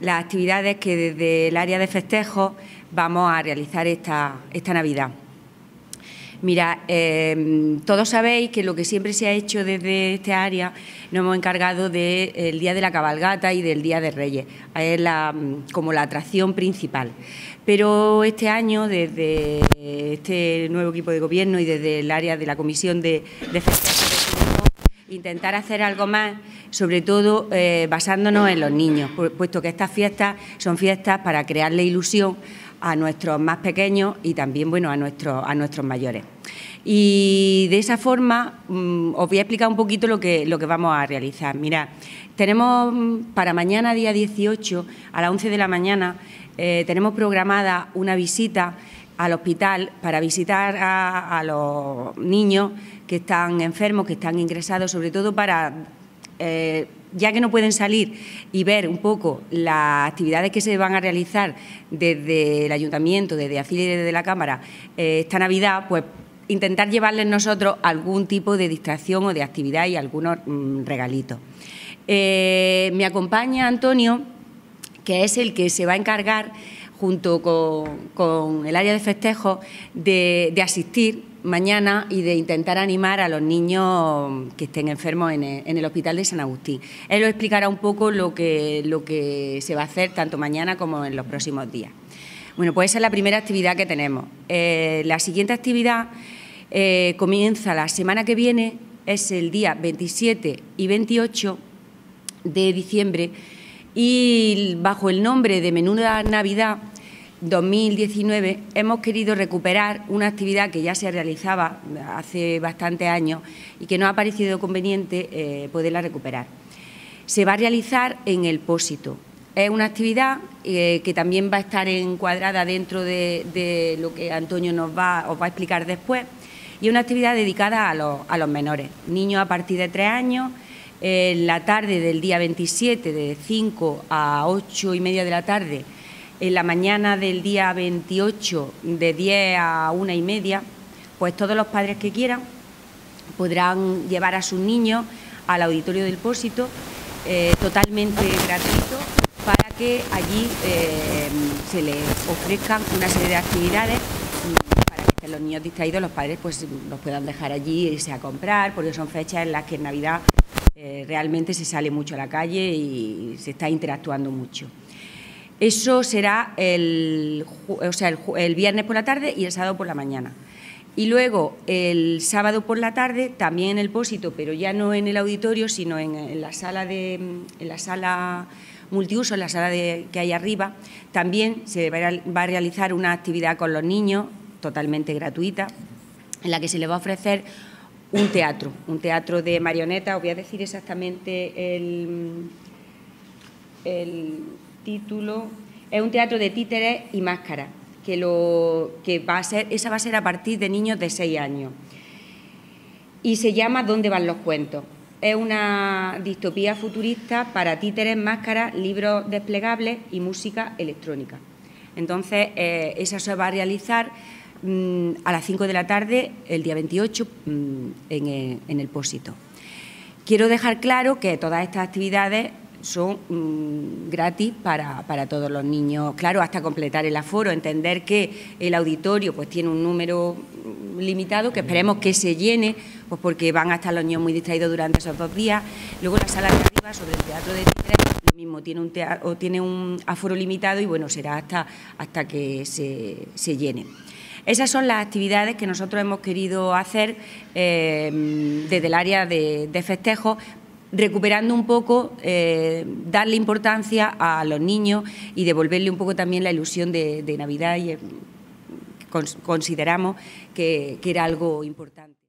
las actividades que desde el área de festejos vamos a realizar esta, esta Navidad. Mira, em, todos sabéis que lo que siempre se ha hecho desde este área nos hemos encargado del Día de la Cabalgata y del Día de Reyes, como la atracción principal. Pero este año, desde este nuevo equipo de gobierno y desde el área de la Comisión de, de intentar hacer algo más, sobre todo eh, basándonos en los niños, puesto que estas fiestas son fiestas para crearle ilusión a nuestros más pequeños y también bueno, a, nuestros, a nuestros mayores. Y de esa forma mm, os voy a explicar un poquito lo que, lo que vamos a realizar. Mira, tenemos mm, para mañana, día 18, a las 11 de la mañana, eh, tenemos programada una visita al hospital para visitar a, los niños que están enfermos, que están ingresados, sobre todo para eh, ya que no pueden salir y ver un poco las actividades que se van a realizar desde el ayuntamiento, desde AFIL y desde la Cámara eh, esta Navidad, pues intentar llevarles nosotros algún tipo de distracción o de actividad y algunos mm, regalitos. Eh, me acompaña Antonio, que es el que se va a encargar junto con, el área de festejos de, asistir mañana y de intentar animar a los niños que estén enfermos en el, Hospital de San Agustín. Él os explicará un poco lo que, lo que se va a hacer tanto mañana como en los próximos días. Bueno, pues esa es la primera actividad que tenemos. Eh, la siguiente actividad eh, comienza la semana que viene, es el día 27 y 28 de diciembre y bajo el nombre de Menuda Navidad 2019 hemos querido recuperar una actividad que ya se realizaba hace bastantes años y que nos ha parecido conveniente eh, poderla recuperar. Se va a realizar en el Pósito. Es una actividad eh, que también va a estar encuadrada dentro de, lo que Antonio nos va, os va a explicar después y es una actividad dedicada a los menores, niños a partir de tres años, en la tarde del día 27 de 5 a 8 y media de la tarde en la mañana del día 28 de 10 a una y media, pues todos los padres que quieran podrán llevar a sus niños al auditorio del Pósito eh, totalmente gratuito para que allí eh, se les ofrezcan una serie de actividades para que los niños distraídos, los padres pues los puedan dejar allí, irse a comprar, porque son fechas en las que en Navidad eh, realmente se sale mucho a la calle y se está interactuando mucho. Eso será el, o sea, el, viernes por la tarde y el sábado por la mañana. Y luego el sábado por la tarde, también en el pósito, pero ya no en el auditorio, sino en, la sala de en la sala multiuso, en la sala de, que hay arriba, también se va a realizar una actividad con los niños totalmente gratuita, en la que se les va a ofrecer un teatro, un teatro de marionetas. Os voy a decir exactamente el, título, es un teatro de títeres y máscaras, que, lo, que va a ser, esa va a ser a partir de niños de 6 años. Y se llama ¿Dónde van los cuentos? Es una distopía futurista para títeres, máscaras, libros desplegables y música electrónica. Entonces, eh, esa se va a realizar a las 5 de la tarde, el día 28, mm, en, el Pósito. Quiero dejar claro que todas estas actividades son mm, gratis para, todos los niños. Claro, hasta completar el aforo, entender que el auditorio pues tiene un número mm, limitado, que esperemos que se llene, pues porque van a estar los niños muy distraídos durante esos dos días. Luego la sala de arriba, sobre el teatro de títeres, lo mismo, tiene un, o tiene un aforo limitado y bueno, será hasta, hasta que se, se llene. Esas son las actividades que nosotros hemos querido hacer eh, desde el área de, festejos recuperando un poco, eh, darle importancia a los niños y devolverle un poco también la ilusión de, Navidad y eh, consideramos que era algo importante.